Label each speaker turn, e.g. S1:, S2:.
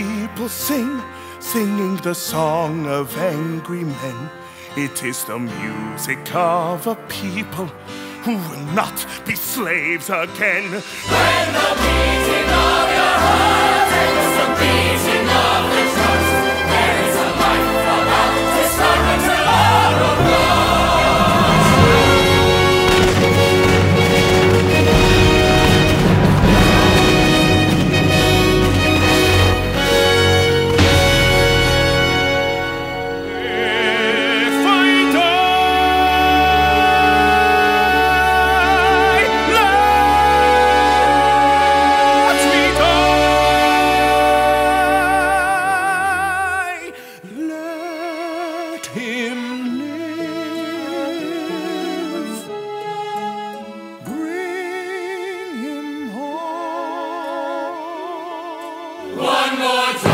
S1: people sing, singing the song of angry men. It is the music of a people who will not be slaves again.
S2: When the beating of your heart is the beating Bring him home. One more time.